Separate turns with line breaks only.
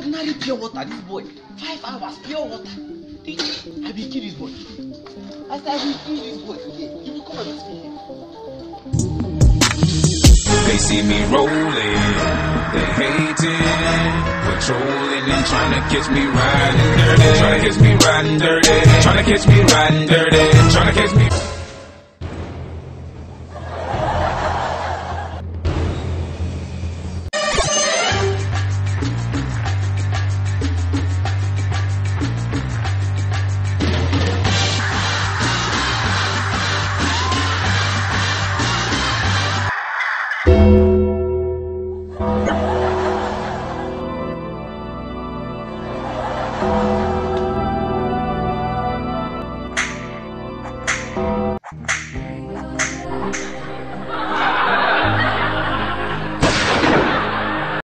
carry pure water this boy five hours pure water This- i bin kill this boy say i bin kill this boy today you go come and meet me here.
They see me rolling, they hating, patrolling and trying to catch me riding dirty, trying to catch me riding dirty, trying to catch me riding dirty, trying to catch me. ハハハハ!